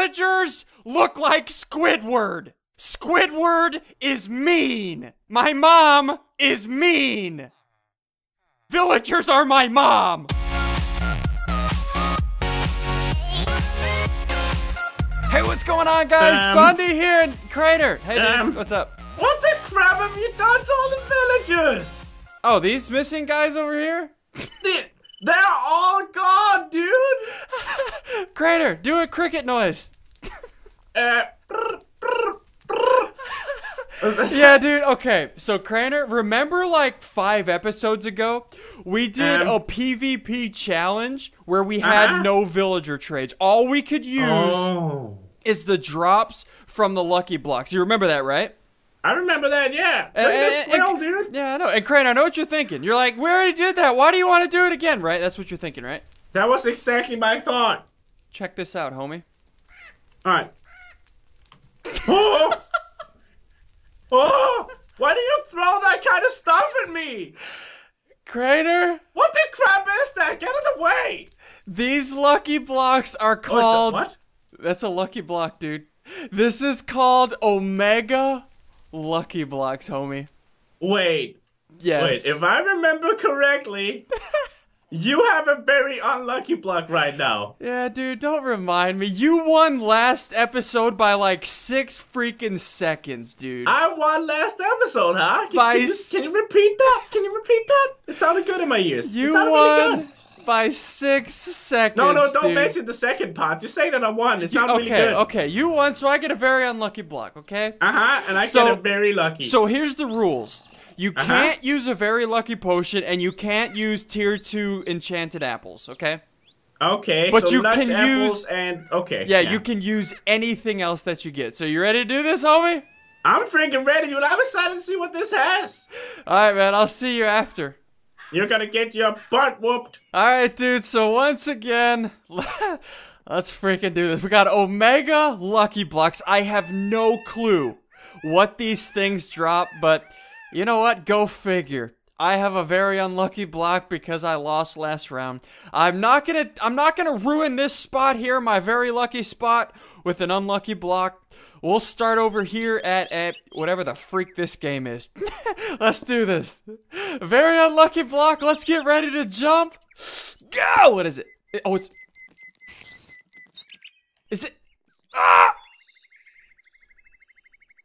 villagers look like Squidward. Squidward is mean. My mom is mean. Villagers are my mom. Hey, what's going on, guys? Um, SSundee here and Crainer. Hey, dude, um, what's up? What the crap have you done to all the villagers? Oh, these missing guys over here? They're all gone, dude. Crainer, do a cricket noise. Uh, brr, brr, brr. Yeah, dude. Okay, so Crainer, remember like five episodes ago, we did Um. a PvP challenge where we had Uh-huh. no villager trades. All we could use Oh. is the drops from the lucky blocks. You remember that, right? I remember that, yeah. Bring And- this and- and- dude. Yeah, I know. And Crainer, I know what you're thinking. You're like, we already did that. Why do you want to do it again, right? That's what you're thinking, right? That was exactly my thought. Check this out, homie. Alright. Oh! oh! Why do you throw that kind of stuff at me? Crainer, What the crap is that? Get it away! these lucky blocks are Oh, that- called. what? That's a lucky block, dude. This is called Omega Lucky Blocks, homie. Wait, Yes. wait. If I remember correctly, you have a very unlucky block right now. Yeah, dude, don't remind me. You won last episode by like six freaking seconds, dude. I won last episode, huh? Can, By can, you, can you repeat that? Can you repeat that? It sounded good in my ears. you really won good. By six seconds. No, no, don't dude. mention the second part. Just say that I won. It's not okay, really good. okay, you won, so I get a very unlucky block, okay? Uh huh. And I So- get it very lucky. So here's the rules. You Uh-huh. can't use a very lucky potion, and you can't use tier two enchanted apples, okay? okay, but so you nuts, can apples, use- and okay. Yeah, you can use anything else that you get. So you ready to do this, homie? I'm freaking ready, dude. I'm excited to see what this has. All right, man. I'll see you after. You're gonna get your butt whooped. All right, dude. So once again, let's freaking do this. We got Omega Lucky Blocks. I have no clue what these things drop, but you know what? Go figure. I have a very unlucky block because I lost last round. I'm not gonna I'm not gonna ruin this spot here, my very lucky spot, with an unlucky block. We'll start over here at, at whatever the freak this game is. Let's do this. Very unlucky block. Let's get ready to jump. Go! What is it? It- oh, it's. Is it. Ah!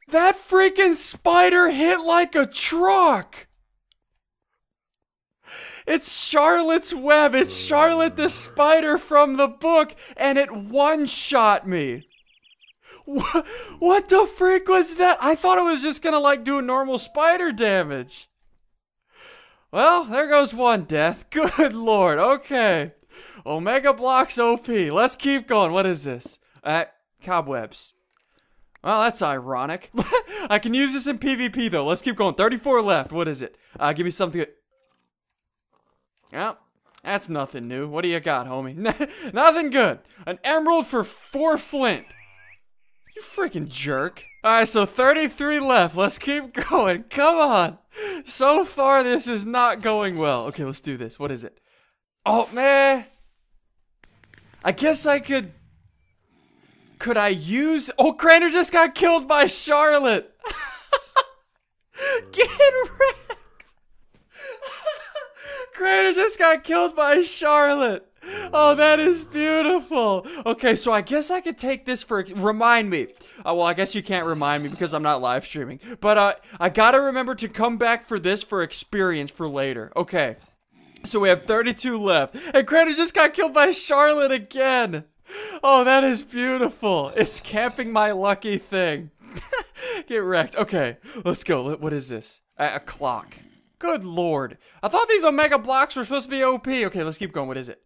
That freaking spider hit like a truck! It's Charlotte's Web. It's Charlotte the spider from the book, and it one shot me. What, the freak was that? I thought it was just gonna like do normal spider damage. Well, there goes one death. Good lord. Okay. Omega blocks OP. Let's keep going. What is this? Uh, cobwebs. Well, that's ironic. I can use this in PvP though. Let's keep going. 34 left. What is it? Uh, give me something. Yep. That's nothing new. What do you got, homie? nothing good. An emerald for four flint. You freaking jerk. Alright, so 33 left. Let's keep going. Come on. So far, this is not going well. Okay, let's do this. What is it? Oh, man. I guess I could. Could I use. Oh, Crainer just got killed by Charlotte. Get wrecked. Crainer just got killed by Charlotte. Oh, that is beautiful. Okay, so I guess I could take this for remind me. Uh, well, I guess you can't remind me because I'm not live streaming. But uh, I gotta remember to come back for this for experience for later. Okay, so we have 32 left, and Crainer just got killed by Charlotte again. Oh, that is beautiful. It's camping my lucky thing. Get wrecked. Okay, let's go. What is this? A clock. Good lord. I thought these Omega blocks were supposed to be OP. Okay, let's keep going. What is it?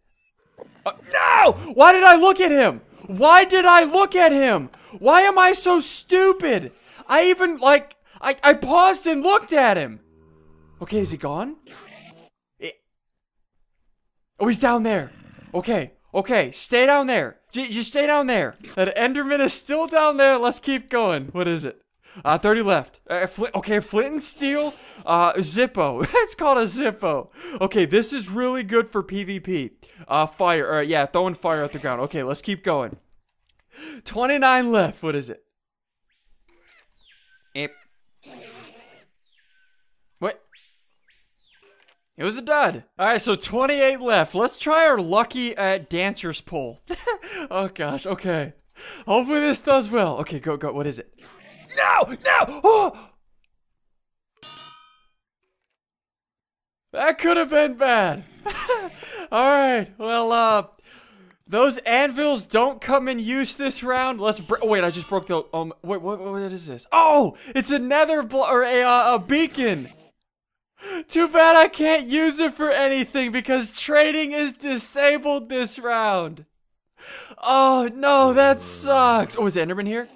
Uh, no! Why did I look at him? Why did I look at him? Why am I so stupid? I even, like, I, I paused and looked at him. Okay, is he gone? Eh. Oh, he's down there. Okay, okay, stay down there. J- just stay down there. That Enderman is still down there. Let's keep going. What is it? Uh, 30 left. Uh, okay, Flint and Steel, uh, Zippo. it's called a Zippo. Okay, this is really good for PvP. Uh, fire, uh, yeah, throwing fire at the ground. Okay, let's keep going. 29 left. What is it? Imp. What? It was a dud. All right, so 28 left. Let's try our lucky uh, dancers pull. oh gosh. Okay. Hopefully this does well. Okay, go go. What is it? No! No! Oh! That could have been bad. All right. Well, uh, those anvils don't come in use this round. Let's. wait, I just broke the. Um. Wait. What? What is this? Oh, it's a nether or a uh, a beacon. Too bad I can't use it for anything because trading is disabled this round. Oh no, that sucks. Oh, is Enderman here?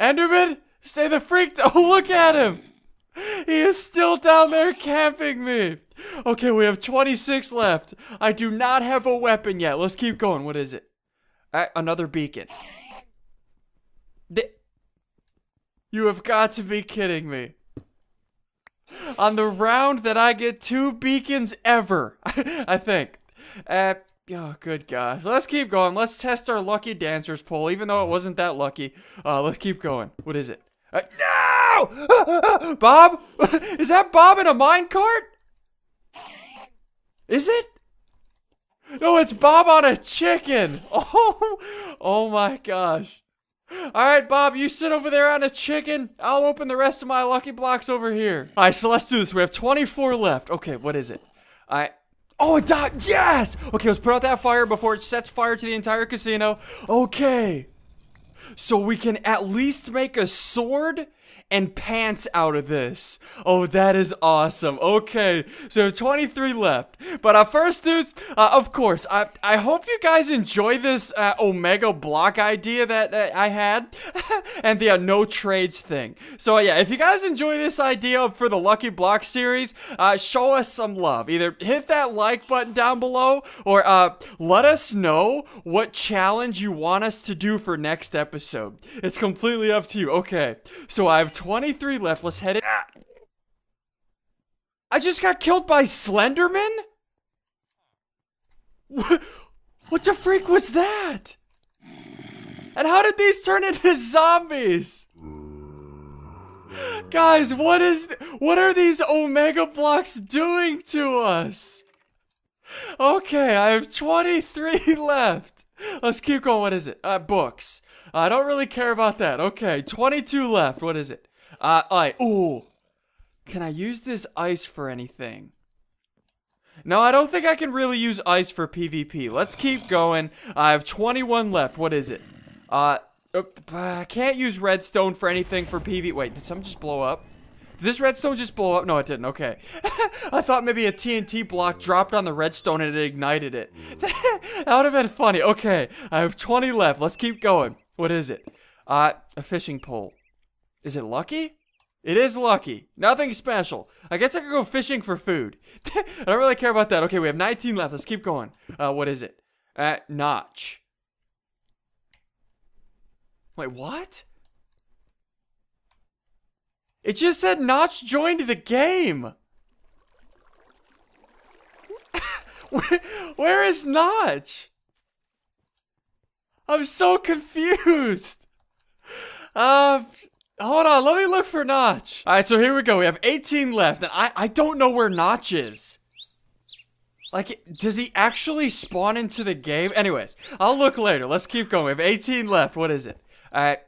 Enderman, stay the freak. Oh, look at him. He is still down there camping me. Okay, we have 26 left. I do not have a weapon yet. Let's keep going. What is it? Another beacon. you have got to be kidding me. On the round that I get two beacons ever, I think. Uh, oh, good gosh. Let's keep going. Let's test our lucky dancers poll, even though it wasn't that lucky. Uh, let's keep going. What is it? Uh, no! Bob? Is that Bob in a minecart? Is it? No, it's Bob on a chicken. Oh, oh my gosh. All right, Bob, you sit over there on a chicken. I'll open the rest of my lucky blocks over here. All right, so let's do this. We have 24 left. Okay, what is it? I. Oh, it died. Yes. Okay, let's put out that fire before it sets fire to the entire casino. Okay. So we can at least make a sword and pants out of this. Oh, that is awesome. Okay, so 23 left. But uh, first, dudes, uh, of course, I, I hope you guys enjoy this uh, Omega block idea that uh, I had and the uh, no trades thing. So, uh, yeah, if you guys enjoy this idea for the Lucky Block series, uh, show us some love. Either hit that like button down below or uh, let us know what challenge you want us to do for next episode. It's completely up to you. Okay, so I have 23 left. Let's head it. I just got killed by Slenderman? What, what the freak was that? And how did these turn into zombies? Guys, what is what are these omega blocks doing to us? Okay, I have 23 left. Let's keep going. What is it? Uh, books. I don't really care about that. Okay, 22 left. What is it? Uh, I. Ooh. Can I use this ice for anything? No, I don't think I can really use ice for PvP. Let's keep going. I have 21 left. What is it? Uh, I can't use redstone for anything for PvP. Wait, did some just blow up? Did this redstone just blow up? No, it didn't. Okay. I thought maybe a TNT block dropped on the redstone and it ignited it. that would have been funny. Okay, I have 20 left. Let's keep going. What is it? Uh, a fishing pole. Is it lucky? It is lucky. Nothing special. I guess I could go fishing for food. I don't really care about that. Okay, we have 19 left. Let's keep going. Uh, what is it? Uh, notch. Wait, what? It just said Notch joined the game. where, where is Notch? I'm so confused. Uh, hold on. Let me look for Notch. All right, so here we go. We have 18 left, and I, I don't know where Notch is. Like, does he actually spawn into the game? Anyways, I'll look later. Let's keep going. We have 18 left. What is it? All right.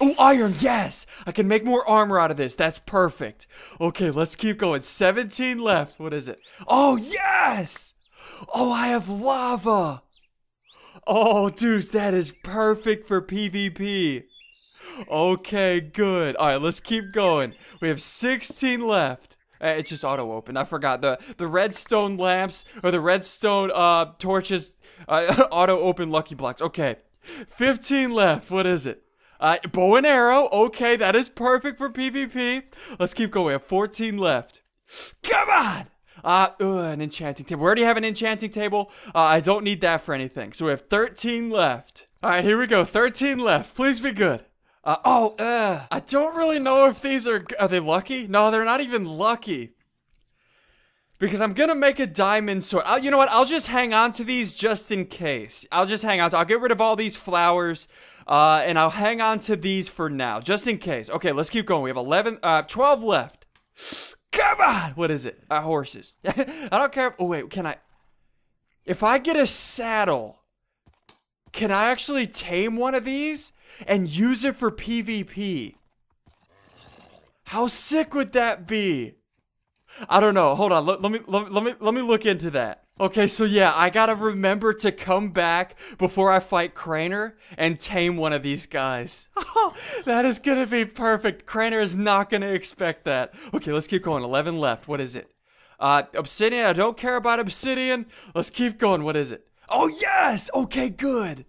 Oh, iron, yes! I can make more armor out of this. That's perfect. Okay, let's keep going. 17 left. What is it? Oh, yes! Oh, I have lava! Oh, dudes, that is perfect for PvP. Okay, good. All right, let's keep going. We have 16 left. Eh, it's just auto open. I forgot the the redstone lamps or the redstone uh torches uh, auto open lucky blocks. Okay, 15 left. What is it? Uh, bow and arrow. Okay, that is perfect for PvP. Let's keep going. We have 14 left. Come on! Uh, an enchanting table. We already have an enchanting table. Uh, I don't need that for anything. So we have 13 left. All right, here we go. 13 left. Please be good. Uh, oh, uh, I don't really know if these are, are they lucky? No, they're not even lucky. because I'm gonna make a diamond sword. I'll, you know what? I'll just hang on to these just in case. I'll just hang on. To, I'll get rid of all these flowers, uh, and I'll hang on to these for now, just in case. Okay, let's keep going. We have 11, uh, 12 left. Come on! What is it? Uh, horses. I don't care. Oh wait, can I? If I get a saddle, can I actually tame one of these and use it for PvP? How sick would that be? I don't know. Hold on. Let, let me let, let me let me look into that. Okay, so yeah, I gotta remember to come back before I fight Crainer and tame one of these guys. that is gonna be perfect. Crainer is not gonna expect that. Okay, let's keep going. 11 left. What is it? Uh, Obsidian. I don't care about Obsidian. Let's keep going. What is it? Oh, yes! Okay, good.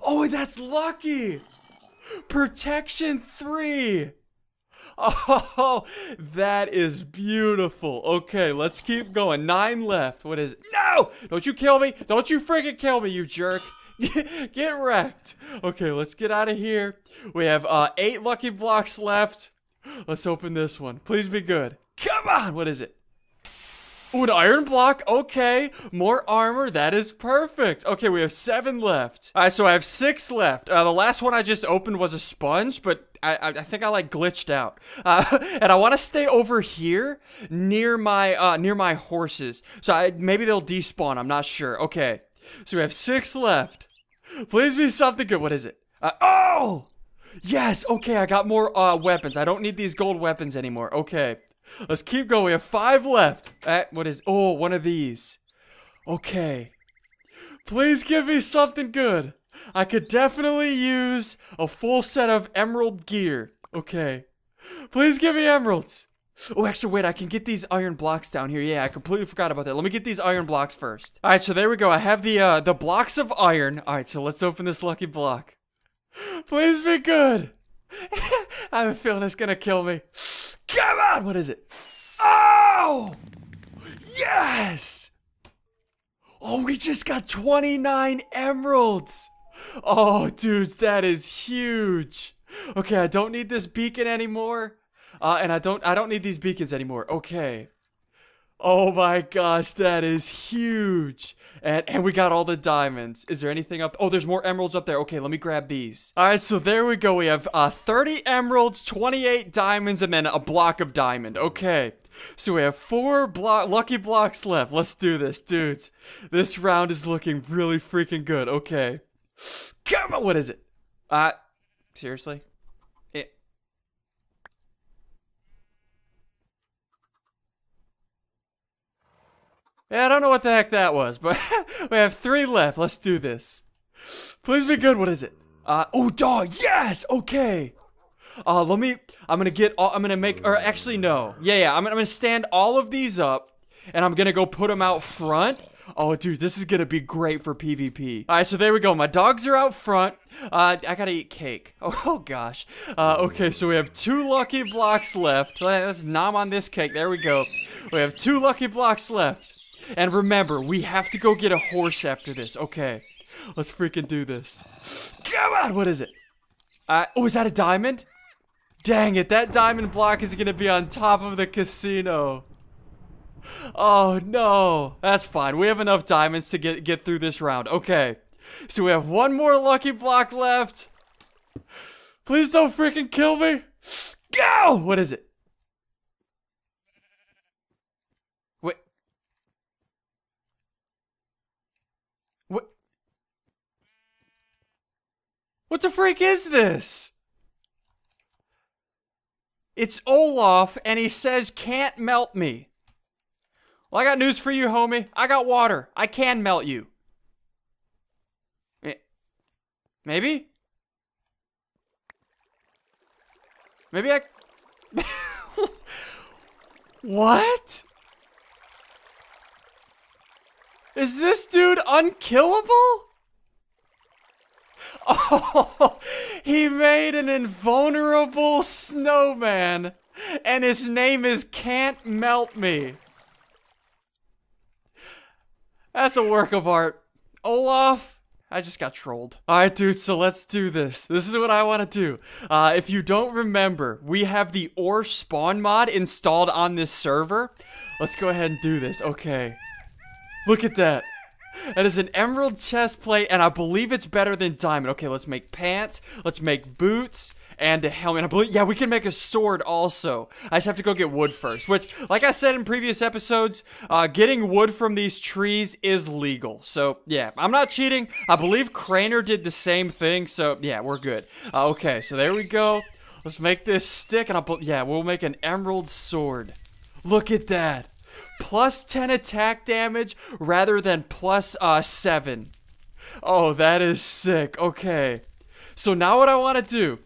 Oh, that's lucky. Protection 3. Oh, that is beautiful. Okay, let's keep going. Nine left. What is it? No! Don't you kill me. Don't you freaking kill me, you jerk. get wrecked. Okay, let's get out of here. We have uh, eight lucky blocks left. Let's open this one. Please be good. Come on. What is it? Ooh, an iron block. Okay. More armor. That is perfect. Okay, we have seven left. All right, so I have six left. Uh, the last one I just opened was a sponge, but I, I, think I like glitched out. Uh, and I want to stay over here near my uh, near my horses. So I, maybe they'll despawn. I'm not sure. Okay. So we have six left. Please be something good. What is it? Uh, oh! Yes. Okay, I got more uh, weapons. I don't need these gold weapons anymore. Okay. Let's keep going. We have five left. Uh, what is... Oh, one of these. Okay. Please give me something good. I could definitely use a full set of emerald gear. Okay. Please give me emeralds. Oh, actually, wait, I can get these iron blocks down here. Yeah, I completely forgot about that. Let me get these iron blocks first. All right, so there we go. I have the uh, the blocks of iron. All right, so let's open this lucky block. Please be good. I have a feeling it's gonna kill me. Come on! What is it? Oh! Yes! Oh, we just got 29 emeralds! Oh, dudes, that is huge. Okay, I don't need this beacon anymore. Uh, and I don't I don't need these beacons anymore. Okay. Oh my gosh, that is huge. And, and we got all the diamonds. Is there anything up? Oh, there's more emeralds up there. Okay, let me grab these. All right, so there we go. We have uh, 30 emeralds, 28 diamonds, and then a block of diamond. Okay. So we have four block lucky blocks left. Let's do this, dudes. This round is looking really freaking good. Okay. Come on, what is it? Uh, seriously? Yeah, I don't know what the heck that was, but we have three left. Let's do this. Please be good. What is it? Uh, oh, dog. Yes. Okay. Uh, let me. I'm gonna get. All, I'm gonna make. Or actually, no. Yeah, yeah. I'm, I'm gonna stand all of these up, and I'm gonna go put them out front. Oh, dude, this is gonna be great for PvP. All right, so there we go. My dogs are out front. Uh, I gotta eat cake. Oh, oh gosh. Uh, okay, so we have two lucky blocks left. Let's nom on this cake. There we go. We have two lucky blocks left. And remember, we have to go get a horse after this. Okay. Let's freaking do this. Come on! What is it? Uh, oh, is that a diamond? Dang it, that diamond block is gonna be on top of the casino. Oh no, that's fine. We have enough diamonds to get get through this round. Okay, so we have one more lucky block left. Please don't freaking kill me. Go! What is it? What the freak is this? It's Olaf, and he says can't melt me. Well, I got news for you, homie. I got water. I can melt you. Eh, maybe? Maybe I... what? Is this dude unkillable? Oh, he made an invulnerable snowman, and his name is Can't Melt Me. That's a work of art. Olaf, I just got trolled. All right, dude, so let's do this. This is what I want to do. Uh, if you don't remember, we have the ore spawn mod installed on this server. Let's go ahead and do this. Okay. Look at that. That is an emerald chest plate, and I believe it's better than diamond. Okay, let's make pants. Let's make boots and a helmet. I believe, yeah, we can make a sword also. I just have to go get wood first, which, like I said in previous episodes, uh, getting wood from these trees is legal. So, yeah, I'm not cheating. I believe Crainer did the same thing, so, yeah, we're good. Uh, okay, so there we go. Let's make this stick, and I'll, yeah, we'll make an emerald sword. Look at that. Plus 10 attack damage rather than plus, uh, 7. Oh, that is sick. Okay. So now what I want to do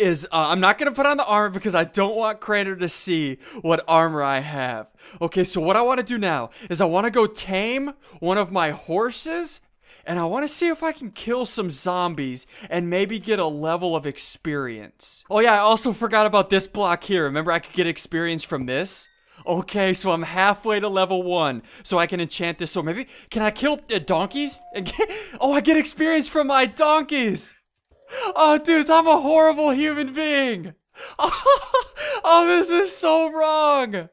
is uh, I'm not gonna put on the armor because I don't want Crainer to see what armor I have. Okay, so what I want to do now is I want to go tame one of my horses. And I want to see if I can kill some zombies and maybe get a level of experience. Oh yeah, I also forgot about this block here. Remember I could get experience from this? Okay, so I'm halfway to level one, so I can enchant this. So maybe, can I kill uh, donkeys? oh, I get experience from my donkeys! Oh, dudes, I'm a horrible human being. Oh, this is so wrong.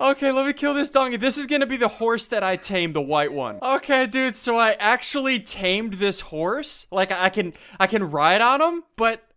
Okay, let me kill this donkey. This is gonna be the horse that I tamed, the white one. Okay, dude, so I actually tamed this horse. Like, I can, I can ride on him, but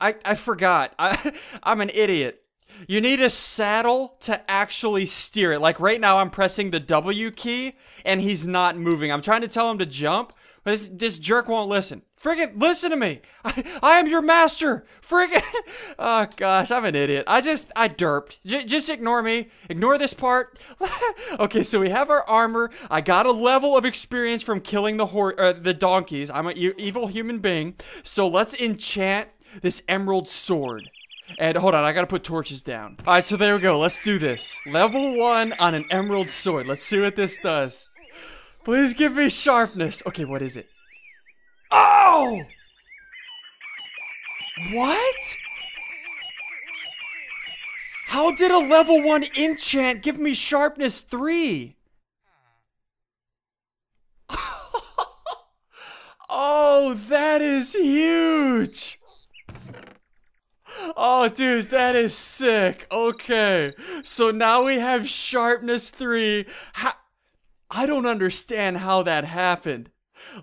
I, I forgot. I, I'm an idiot. You need a saddle to actually steer it. Like right now, I'm pressing the W key, and he's not moving. I'm trying to tell him to jump, this, this jerk won't listen. Friggin' listen to me. I, I am your master. Friggin' oh gosh, I'm an idiot. I just I derped. J just ignore me. Ignore this part. okay, so we have our armor. I got a level of experience from killing the hor uh, the donkeys. I'm an evil human being. So let's enchant this emerald sword. And hold on, I gotta put torches down. Alright, so there we go. Let's do this. Level one on an emerald sword. Let's see what this does. Please give me sharpness. Okay, what is it? Oh! What? How did a level 1 enchant give me sharpness 3? oh, that is huge! Oh, dudes, that is sick. Okay, so now we have sharpness 3. How I don't understand how that happened.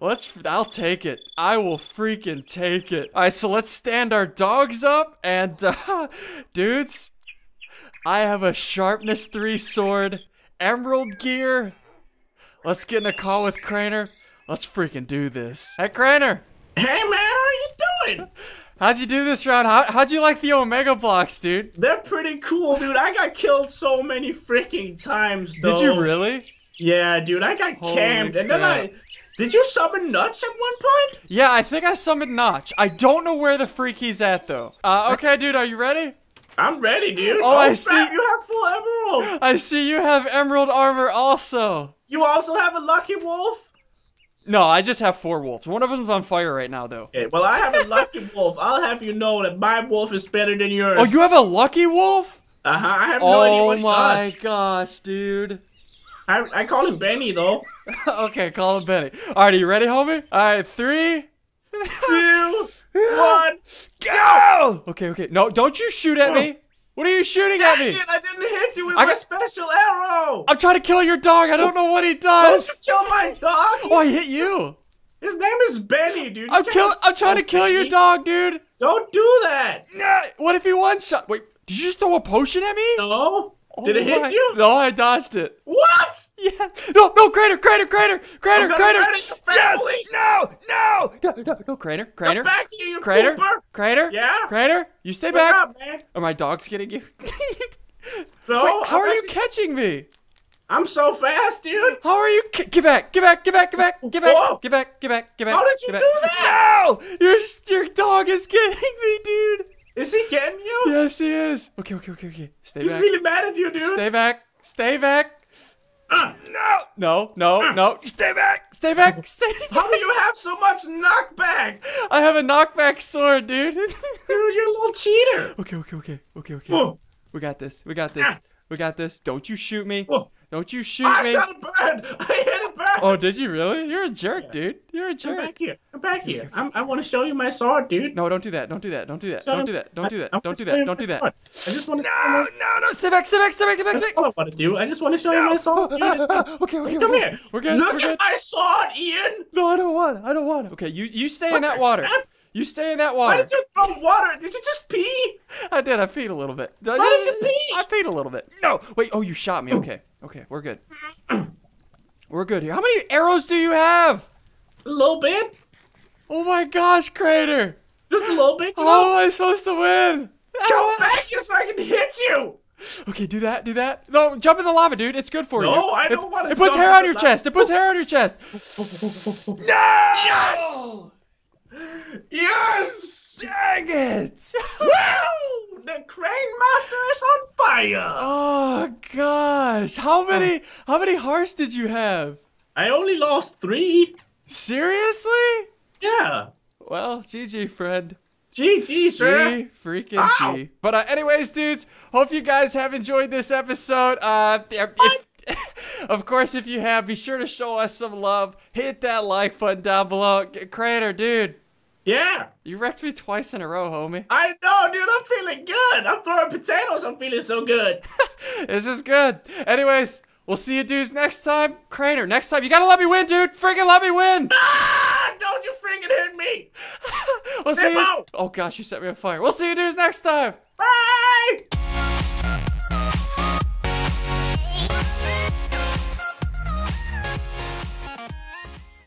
Let's, I'll take it. I will freaking take it. Alright, so let's stand our dogs up and, uh, dudes, I have a sharpness 3 sword, emerald gear. Let's get in a call with Crainer. Let's freaking do this. Hey, Crainer. Hey, man, how are you doing? How'd you do this round? How, how'd you like the Omega blocks, dude? They're pretty cool, dude. I got killed so many freaking times, though. Did you really? Yeah, dude, I got Holy cammed, and then I. Did you summon Notch at one point? Yeah, I think I summoned Notch. I don't know where the freak he's at though. Uh, okay, dude, are you ready? I'm ready, dude. Oh, oh I see. You have full emerald. I see you have emerald armor also. You also have a lucky wolf. No, I just have four wolves. One of them's on fire right now, though. Okay, well, I have a lucky wolf. I'll have you know that my wolf is better than yours. Oh, you have a lucky wolf? Uh huh. I have no oh idea what he. Oh my gosh, dude. I, I call him Benny though. okay, call him Benny. All right, are you ready, homie? All right, three, two, one, go! Okay, okay. No, don't you shoot at me. What are you shooting at me? I didn't hit you with I my got... special arrow. I'm trying to kill your dog. I don't know what he does. Don't you kill my dog. Oh, I hit you. His name is Benny, dude. I'm kill. I'm trying to kill Benny. your dog, dude. Don't do that. Nah. What if he one shot? Wait, did you just throw a potion at me? No. Oh Did it hit my... you? No, I dodged it. What? Yeah. No, no, Crainer, Crainer, Crainer, Crainer, Crainer. Yes. No, no, no, no, no, Crainer, Crainer. Come back to you, Crainer, pooper. Crainer. Yeah. Crainer, you stay What's back. Up, man? Are my dogs getting you? no. Wait, how I'm are you catching me? I'm so fast, dude. How are you? Get back! Get back! Get back! Get back! Get back! Whoa. Get back! Get back! Get back! How did you do that? No! Your your dog is getting me, dude. Is he getting you? Yes, he is. Okay, okay, okay, okay. Stay He's back. He's really mad at you, dude. Stay back. Stay back. Uh, no. No, no, uh, no. Stay back. Stay back. Stay back. How do you have so much knockback? I have a knockback sword, dude. dude, you're a little cheater. Okay, okay, okay. Okay, okay. We got this. We got this. We got this. Don't you shoot me. Don't you shoot I me. shot a bird. I hit a bird. Oh, did you really? You're a jerk, dude. You're a Come jerk. back here. Come back here. I'm, I want to show you my sword, dude. No, don't do that. Don't do that. Don't do that. Don't do that. Don't do that. I- I Don't do that. Don't do that. I just want to. No, no, no. Sit back, sit back, sit back, sit back, sit That's back. all I want to do. I just want to show you my sword. Dude. Okay, okay, Come okay. here. We're good. Look we're at good. my sword, Ian. No, I don't want. it. I don't want. it. Okay, you you stay in that water. heck? You stay in that water. Why did you throw water? Did you just pee? I did. I peed a little bit. Why did you pee? I peed a little bit. No, wait. Oh, you shot me. Okay, okay, we're good. We're good here. How many arrows do you have? A little bit. Oh my gosh, Crainer! Just a little bit. How am I supposed to win? Come back here so I can hit you. Okay, do that, do that. No, jump in the lava, dude. It's good for you. No, I don't wanna It puts hair on your lava. chest. It puts hair on your chest. No! Yes. Yes. Dang it! The crane master is on fire. oh gosh, how many? How many hearts did you have? I only lost three. Seriously? Yeah. Well, GG, friend. GG, sir. G freaking Ow. G. But uh, anyways, dudes, hope you guys have enjoyed this episode. Uh, if, of course, if you have, be sure to show us some love. Hit that like button down below. Crainer, dude, Yeah. you wrecked me twice in a row, homie. I know, dude. I'm feeling good. I'm throwing potatoes. I'm feeling so good. This is good. Anyways, we'll see you dudes next time. Crainer, next time. You gotta let me win, dude. Freaking let me win. ah! Don't you freaking hit me. We'll see you. Oh gosh, you set me on fire. We'll see you dudes next time. Bye.